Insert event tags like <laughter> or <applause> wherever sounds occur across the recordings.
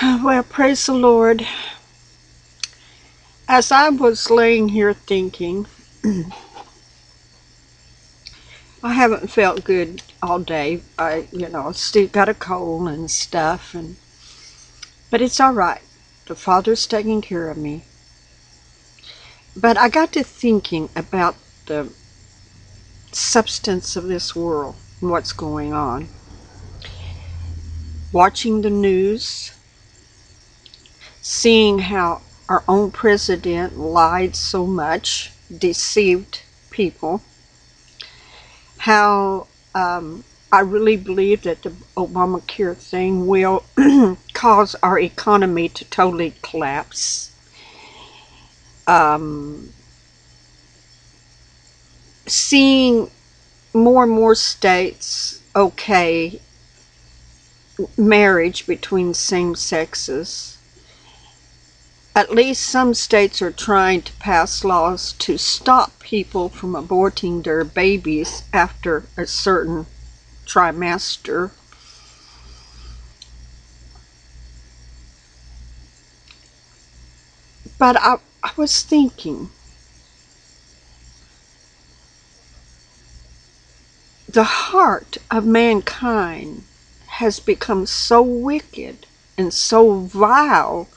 <sighs> Well, praise the Lord. As I was laying here thinking, <clears throat> I haven't felt good all day. I, you know, still got a cold and stuff, and but it's all right. The Father's taking care of me. But I got to thinking about the substance of this world and what's going on. Watching the news, seeing how our own president lied so much, deceived people, how um, I really believe that the Obamacare thing will <clears throat> cause our economy to totally collapse. Um, seeing more and more states okay marriage between same sexes. At least some states are trying to pass laws to stop people from aborting their babies after a certain trimester. But I, I was thinking, the heart of mankind has become so wicked and so vile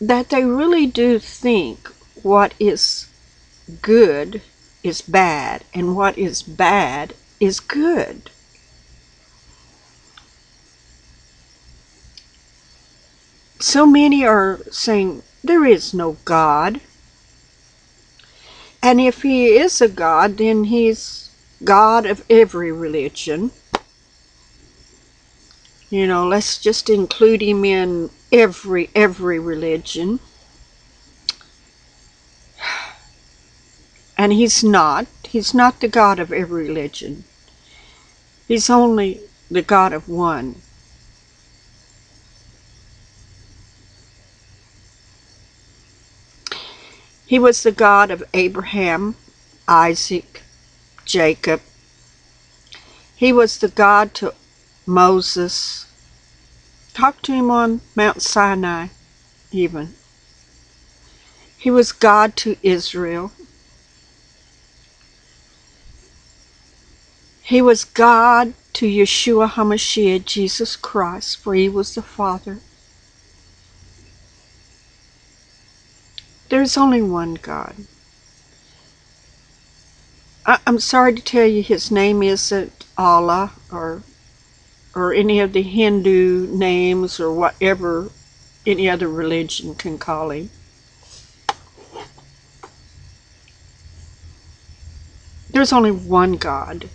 that they really do think what is good is bad and what is bad is good. So many are saying there is no God. And if he is a God, then he's God of every religion. You know, let's just include him in every every religion. And he's not. He's not the God of every religion. He's only the God of one. He was the God of Abraham, Isaac, Jacob. He was the God to Moses. Talk to him on Mount Sinai, even. He was God to Israel. He was God to Yeshua HaMashiach, Jesus Christ, for he was the Father. There's only one God. I, am sorry to tell you his name isn't Allah or or any of the Hindu names or whatever any other religion can call him. There's only one God.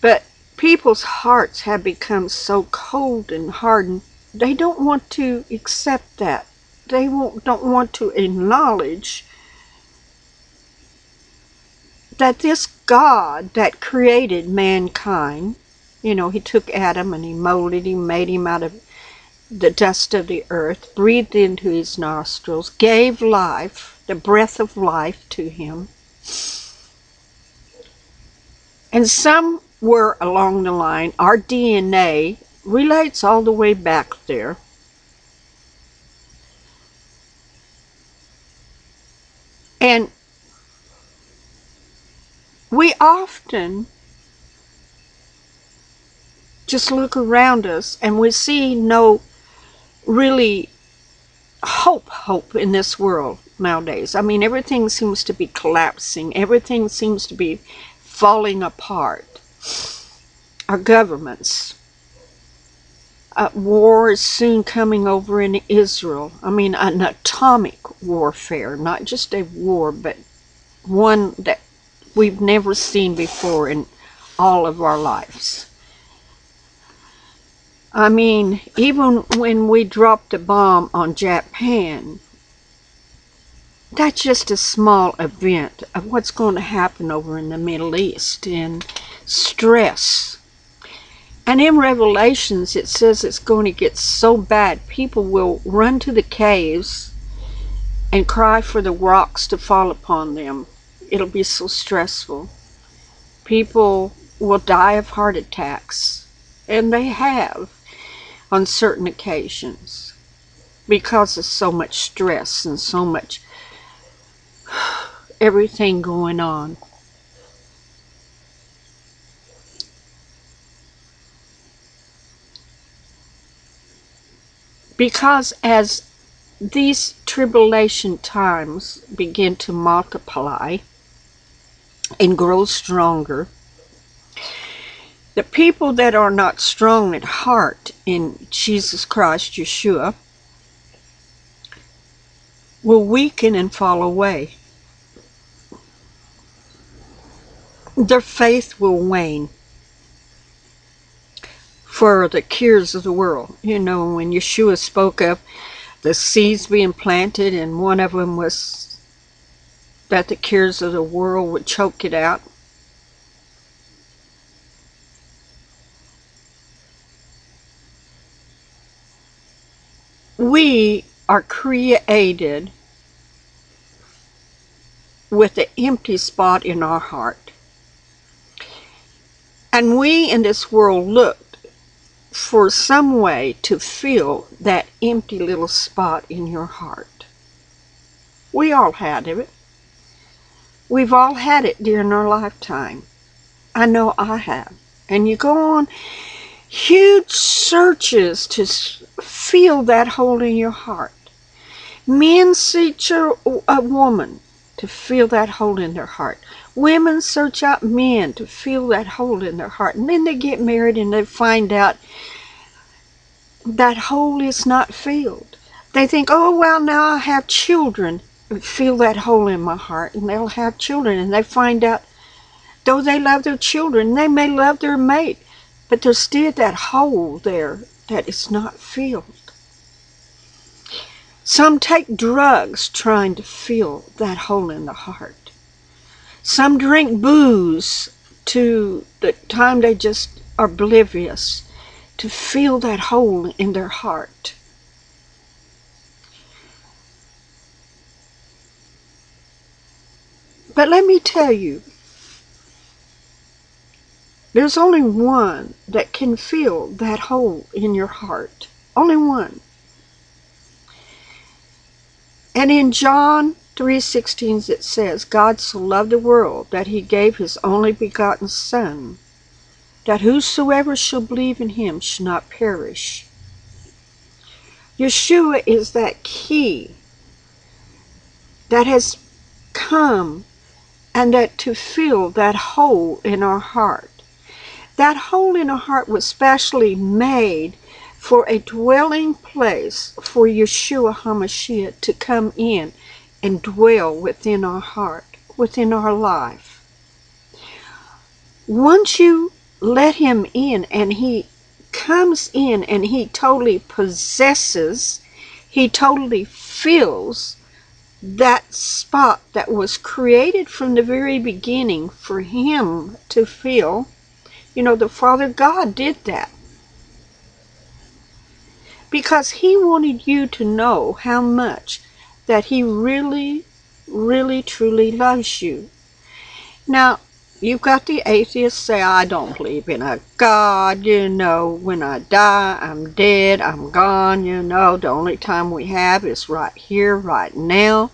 But people's hearts have become so cold and hardened, they don't want to accept that. They won't, don't want to acknowledge that this God that created mankind, you know, he took Adam and he molded him, made him out of the dust of the earth, breathed into his nostrils, gave life, the breath of life to him. And somewhere along the line, our DNA relates all the way back there. And we often just look around us and we see no really hope hope in this world nowadays. I mean everything seems to be collapsing. Everything seems to be falling apart. Our governments. Uh, war is soon coming over in Israel. I mean an atomic warfare, not just a war, but one that we've never seen before in all of our lives. I mean, even when we dropped a bomb on Japan, that's just a small event of what's going to happen over in the Middle East and stress. And in Revelations, it says it's going to get so bad, people will run to the caves and cry for the rocks to fall upon them it'll be so stressful. People will die of heart attacks, and they have on certain occasions because of so much stress and so much <sighs> everything going on. Because as these tribulation times begin to multiply and grow stronger, the people that are not strong at heart in Jesus Christ, Yeshua, will weaken and fall away. Their faith will wane for the cures of the world. You know, when Yeshua spoke of the seeds being planted, and one of them was that the cares of the world would choke it out. We are created with an empty spot in our heart. And we in this world looked for some way to fill that empty little spot in your heart. We all had it. We've all had it during our lifetime. I know I have. And you go on huge searches to feel that hole in your heart. Men seek a, a woman to fill that hole in their heart. Women search out men to fill that hole in their heart. And then they get married and they find out that hole is not filled. They think, oh, well, now I have children. Fill that hole in my heart. And they'll have children. And they find out, though they love their children, they may love their mate, but there's still that hole there that is not filled. Some take drugs trying to fill that hole in the heart. Some drink booze to the time they just are oblivious to fill that hole in their heart. But let me tell you, there's only one that can fill that hole in your heart. Only one. And in John 3:16 it says, God so loved the world that he gave his only begotten son, that whosoever shall believe in him shall not perish. Yeshua is that key that has come and that to fill that hole in our heart. That hole in our heart was specially made for a dwelling place for Yeshua HaMashiach to come in and dwell within our heart, within our life. Once you let him in and he comes in and he totally possesses, he totally fills that spot that was created from the very beginning for him to fill. You know, the Father God did that because he wanted you to know how much that he really, really, truly loves you. Now, you've got the atheists say, I don't believe in a God, you know, when I die, I'm dead, I'm gone, you know, the only time we have is right here, right now.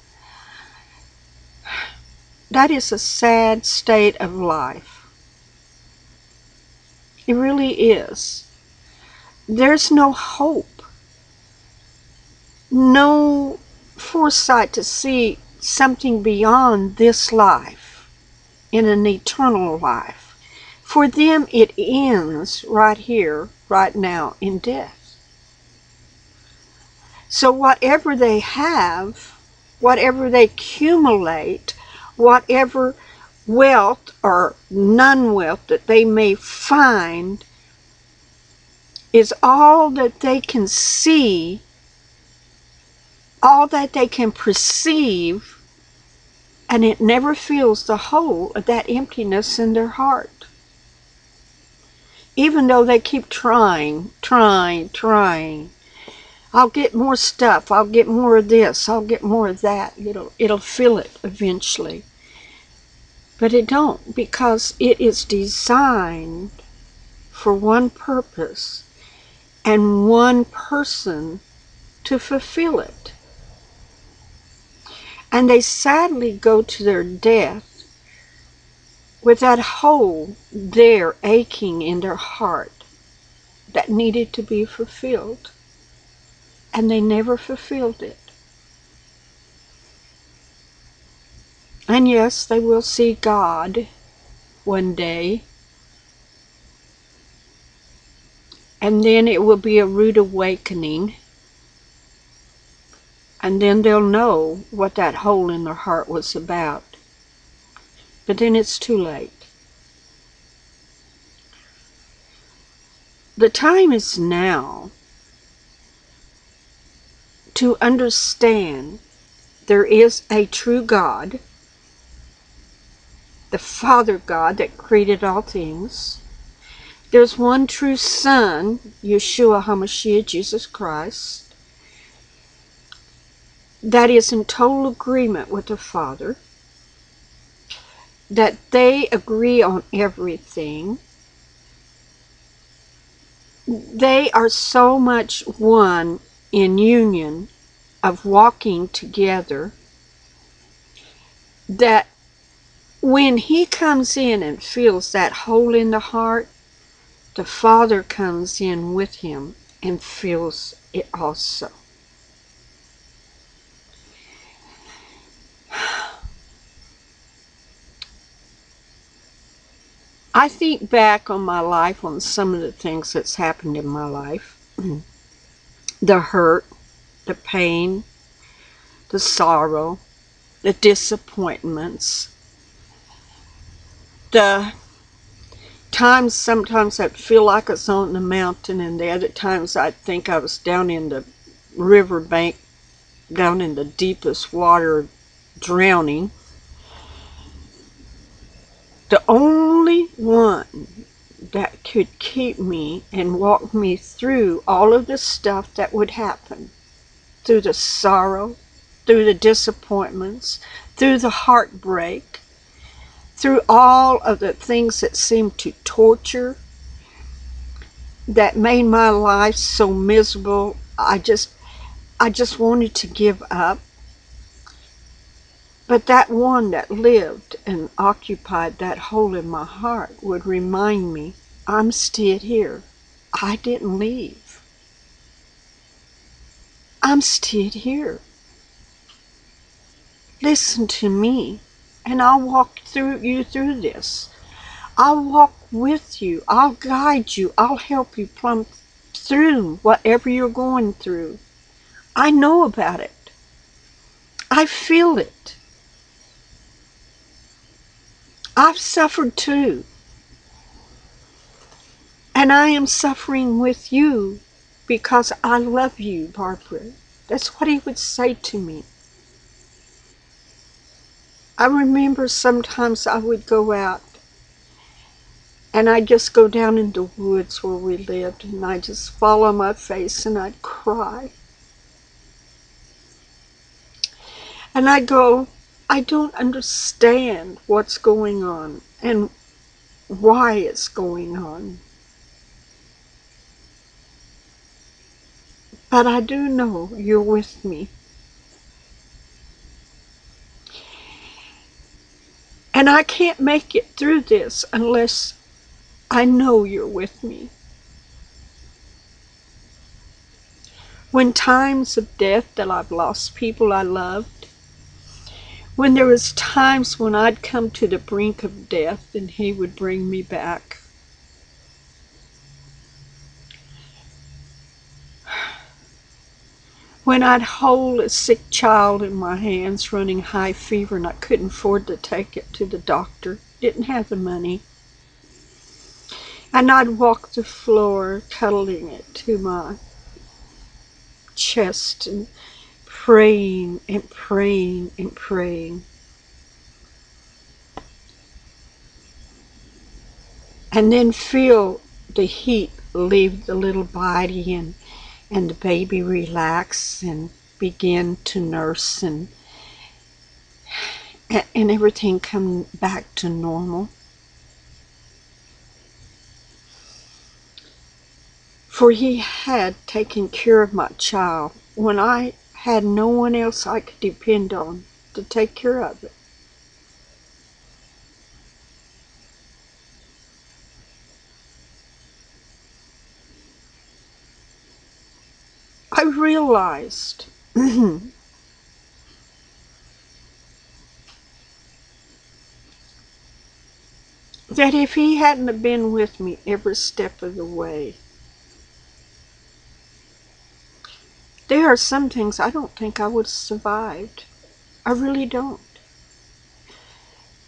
That is a sad state of life. It really is. There's no hope no foresight to see something beyond this life in an eternal life. For them, it ends right here, right now, in death. So, whatever they have, whatever they accumulate, whatever wealth or non wealth that they may find, is all that they can see all that they can perceive, and it never fills the hole of that emptiness in their heart. Even though they keep trying, trying, trying. I'll get more stuff. I'll get more of this. I'll get more of that. It'll, it'll fill it eventually. But it don't because it is designed for one purpose and one person to fulfill it. And they sadly go to their death with that hole there aching in their heart that needed to be fulfilled. And they never fulfilled it. And yes, they will see God one day. And then it will be a rude awakening. And then they'll know what that hole in their heart was about. But then it's too late. The time is now to understand there is a true God the Father God that created all things. There's one true Son, Yeshua HaMashiach, Jesus Christ, that is in total agreement with the Father, that they agree on everything. They are so much one in union of walking together that when he comes in and feels that hole in the heart, the Father comes in with him and feels it also. I think back on my life on some of the things that's happened in my life. <clears throat> the hurt, the pain, the sorrow, the disappointments, the times sometimes I feel like I was on the mountain and the other times I think I was down in the riverbank down in the deepest water drowning the only one that could keep me and walk me through all of the stuff that would happen through the sorrow through the disappointments through the heartbreak through all of the things that seemed to torture, that made my life so miserable, I just, I just wanted to give up. But that one that lived and occupied that hole in my heart would remind me, I'm still here. I didn't leave. I'm still here. Listen to me and I'll walk through you through this. I'll walk with you. I'll guide you. I'll help you plumb through whatever you're going through. I know about it. I feel it. I've suffered too. And I am suffering with you because I love you, Barbara. That's what he would say to me. I remember sometimes I would go out and I'd just go down in the woods where we lived and I'd just fall on my face and I'd cry. And I'd go, I don't understand what's going on and why it's going on. But I do know you're with me. And I can't make it through this unless I know you're with me. When times of death that I've lost people I loved, when there was times when I'd come to the brink of death and he would bring me back, when I'd hold a sick child in my hands running high fever and I couldn't afford to take it to the doctor, didn't have the money. And I'd walk the floor cuddling it to my chest and praying and praying and praying. And then feel the heat leave the little body and and the baby relax and begin to nurse and and, and everything come back to normal. For he had taken care of my child when I had no one else I could depend on to take care of it. I realized <clears throat> that if he hadn't been with me every step of the way, there are some things I don't think I would have survived. I really don't.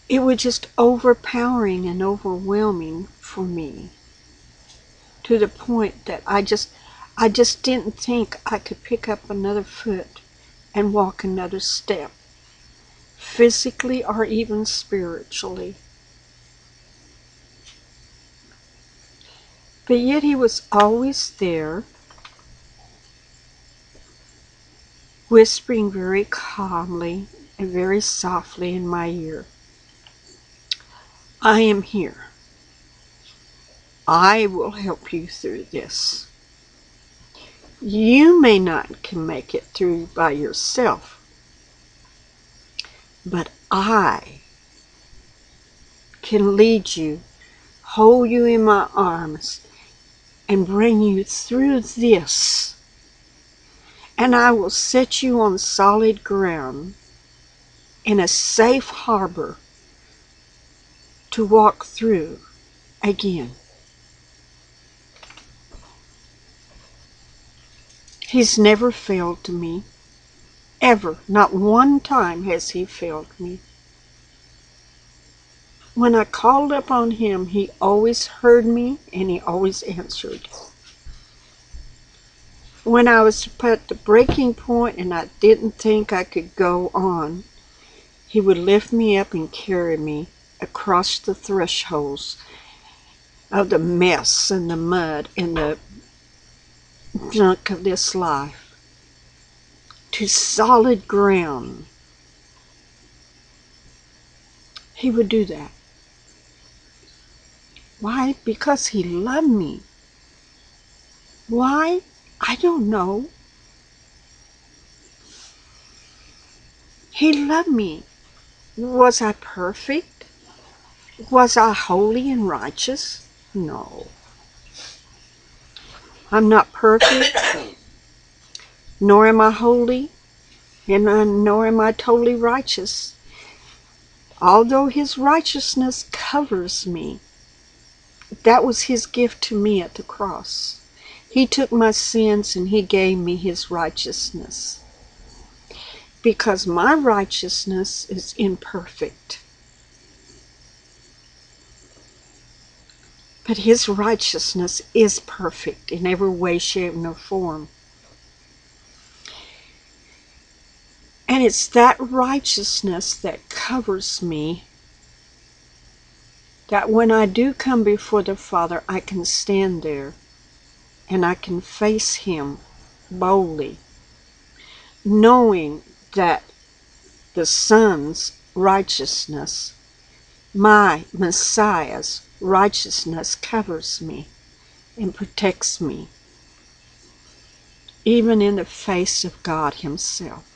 It was just overpowering and overwhelming for me to the point that I just I just didn't think I could pick up another foot and walk another step, physically or even spiritually. But yet he was always there, whispering very calmly and very softly in my ear. I am here. I will help you through this. You may not can make it through by yourself, but I can lead you, hold you in my arms, and bring you through this. And I will set you on solid ground in a safe harbor to walk through again. He's never failed to me. Ever. Not one time has he failed me. When I called upon him, he always heard me and he always answered. When I was at the breaking point and I didn't think I could go on, he would lift me up and carry me across the thresholds of the mess and the mud and the junk of this life to solid ground. He would do that. Why? Because he loved me. Why? I don't know. He loved me. Was I perfect? Was I holy and righteous? No. I'm not perfect, nor am I holy, and nor am I totally righteous. Although his righteousness covers me, that was his gift to me at the cross. He took my sins and he gave me his righteousness. Because my righteousness is imperfect. But his righteousness is perfect in every way, shape, and form. And it's that righteousness that covers me that when I do come before the Father, I can stand there and I can face Him boldly, knowing that the Son's righteousness, my Messiah's righteousness covers me and protects me, even in the face of God Himself.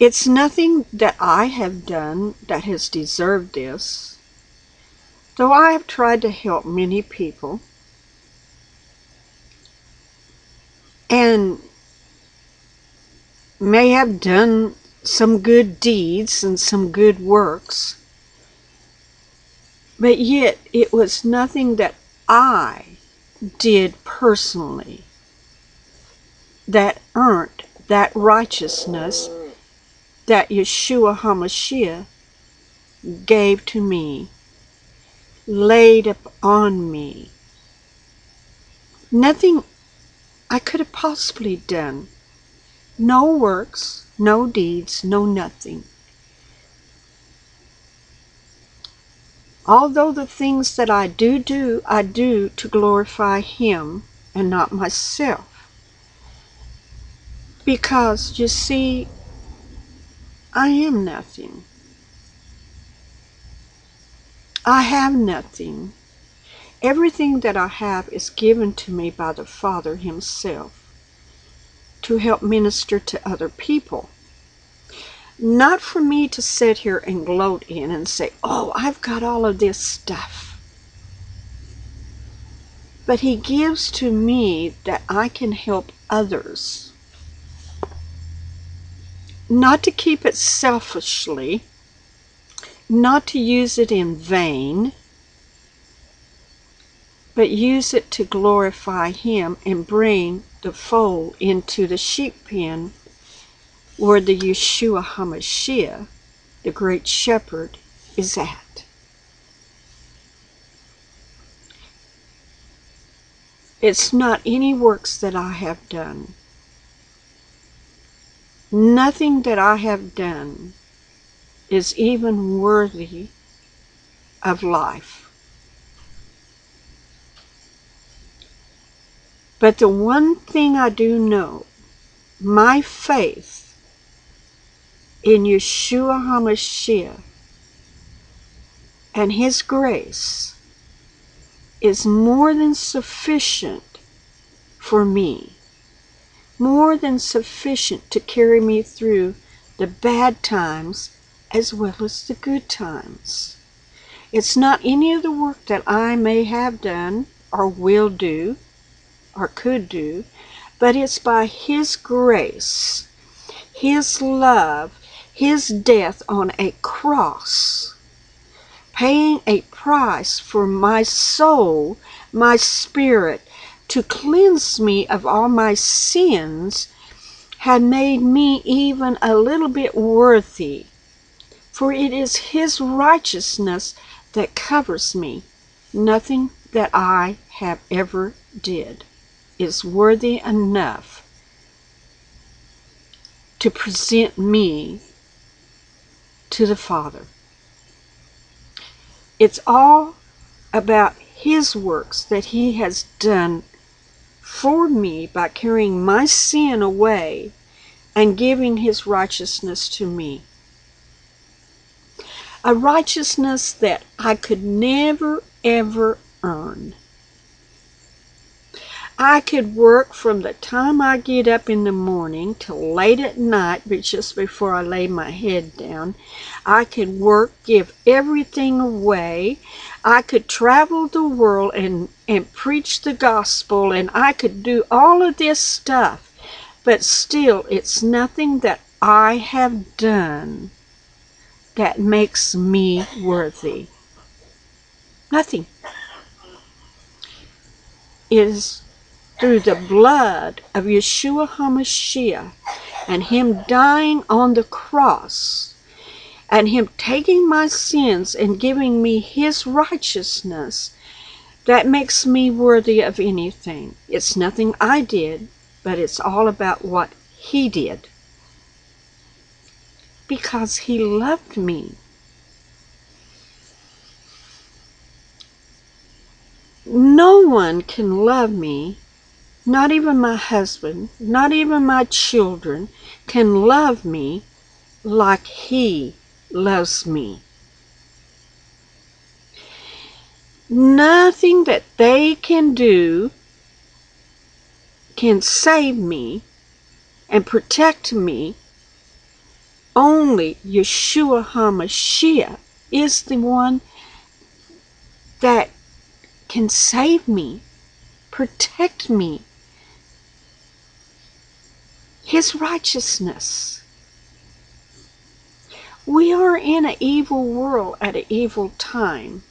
It's nothing that I have done that has deserved this, though I have tried to help many people. And may have done some good deeds and some good works. But yet it was nothing that I did personally that earned that righteousness that Yeshua HaMashiach gave to me, laid upon me. Nothing I could have possibly done. No works, no deeds, no nothing. Although the things that I do do, I do to glorify Him and not myself. Because you see, I am nothing. I have nothing. Everything that I have is given to me by the Father Himself to help minister to other people. Not for me to sit here and gloat in and say, oh, I've got all of this stuff. But He gives to me that I can help others. Not to keep it selfishly, not to use it in vain, but use it to glorify Him and bring the foal into the sheep pen where the Yeshua HaMashiach, the great shepherd, is at. It's not any works that I have done. Nothing that I have done is even worthy of life. But the one thing I do know, my faith in Yeshua HaMashiach and His grace is more than sufficient for me, more than sufficient to carry me through the bad times as well as the good times. It's not any of the work that I may have done or will do or could do, but it's by His grace, His love, His death on a cross, paying a price for my soul, my spirit, to cleanse me of all my sins, had made me even a little bit worthy. For it is His righteousness that covers me, nothing that I have ever did is worthy enough to present me to the Father. It's all about His works that He has done for me by carrying my sin away and giving His righteousness to me. A righteousness that I could never ever earn. I could work from the time I get up in the morning till late at night, but just before I lay my head down. I could work, give everything away. I could travel the world and, and preach the gospel, and I could do all of this stuff. But still, it's nothing that I have done that makes me worthy. Nothing. It is through the blood of Yeshua HaMashiach and Him dying on the cross and Him taking my sins and giving me His righteousness that makes me worthy of anything. It's nothing I did, but it's all about what He did. Because He loved me. No one can love me not even my husband, not even my children can love me like He loves me. Nothing that they can do can save me and protect me. Only Yeshua HaMashiach is the one that can save me, protect me, his righteousness. We are in an evil world at an evil time.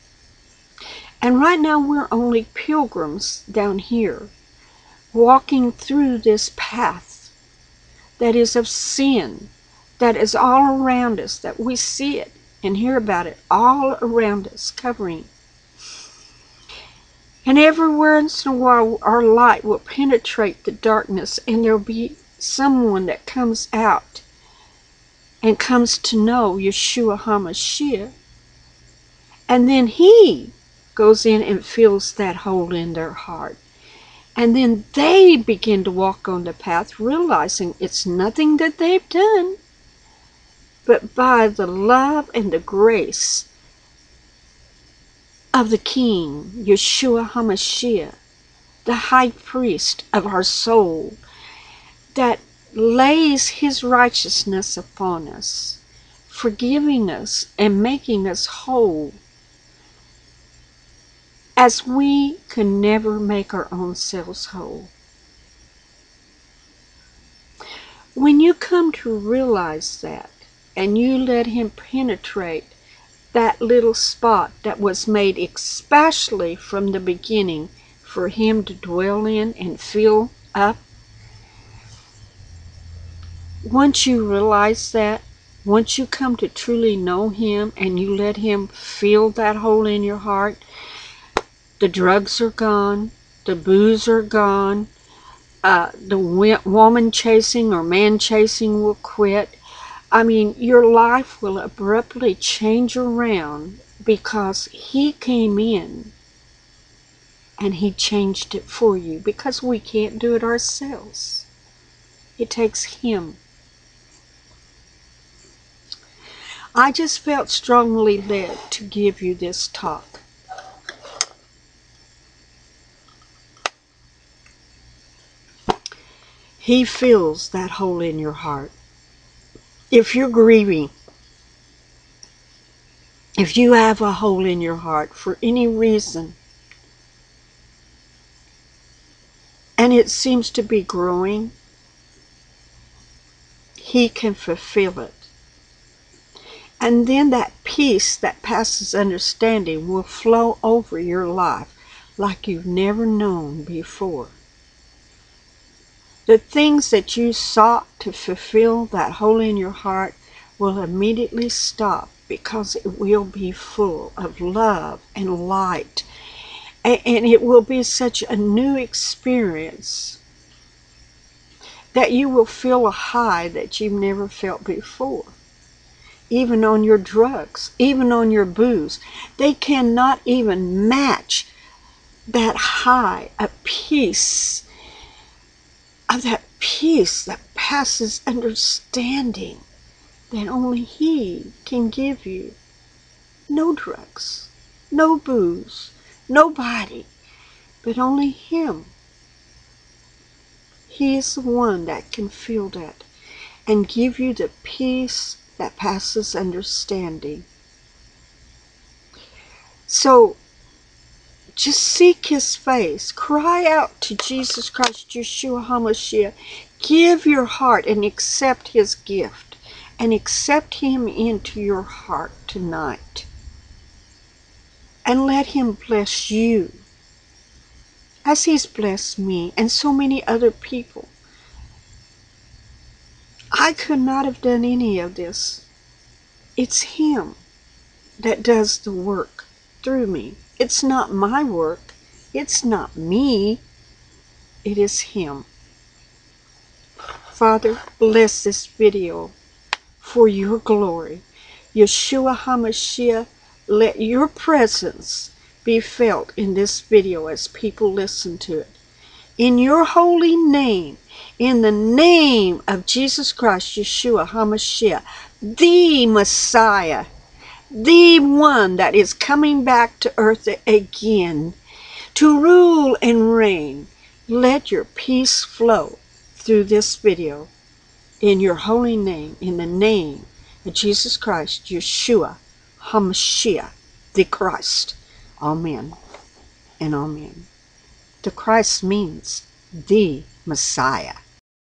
And right now we're only pilgrims down here, walking through this path that is of sin, that is all around us, that we see it and hear about it all around us, covering. And every once in a while, our light will penetrate the darkness, and there'll be someone that comes out and comes to know Yeshua HaMashiach. And then he goes in and fills that hole in their heart. And then they begin to walk on the path, realizing it's nothing that they've done, but by the love and the grace of the King, Yeshua HaMashiach, the high priest of our soul, that lays his righteousness upon us, forgiving us and making us whole as we can never make our own selves whole. When you come to realize that and you let Him penetrate that little spot that was made especially from the beginning for Him to dwell in and fill up, once you realize that, once you come to truly know Him and you let Him fill that hole in your heart, the drugs are gone, the booze are gone, uh, the woman chasing or man chasing will quit. I mean, your life will abruptly change around because He came in and He changed it for you because we can't do it ourselves. It takes Him. I just felt strongly led to give you this talk. He fills that hole in your heart. If you're grieving, if you have a hole in your heart for any reason, and it seems to be growing, He can fulfill it. And then that peace that passes understanding will flow over your life like you've never known before. The things that you sought to fulfill that hole in your heart will immediately stop because it will be full of love and light. And it will be such a new experience that you will feel a high that you've never felt before. Even on your drugs, even on your booze, they cannot even match that high, a peace of that peace that passes understanding that only He can give you. No drugs, no booze, nobody, but only Him. He is the one that can feel that and give you the peace that passes understanding. So just seek his face. Cry out to Jesus Christ, Yeshua HaMashiach. Give your heart and accept his gift and accept him into your heart tonight. And let him bless you as he's blessed me and so many other people. I could not have done any of this. It's him that does the work through me. It's not my work. It's not me. It is Him. Father, bless this video for your glory. Yeshua HaMashiach, let your presence be felt in this video as people listen to it. In your holy name, in the name of Jesus Christ, Yeshua HaMashiach, the Messiah, the one that is coming back to earth again to rule and reign. Let your peace flow through this video in your holy name, in the name of Jesus Christ, Yeshua, HaMashiach, the Christ. Amen and amen. The Christ means the Messiah.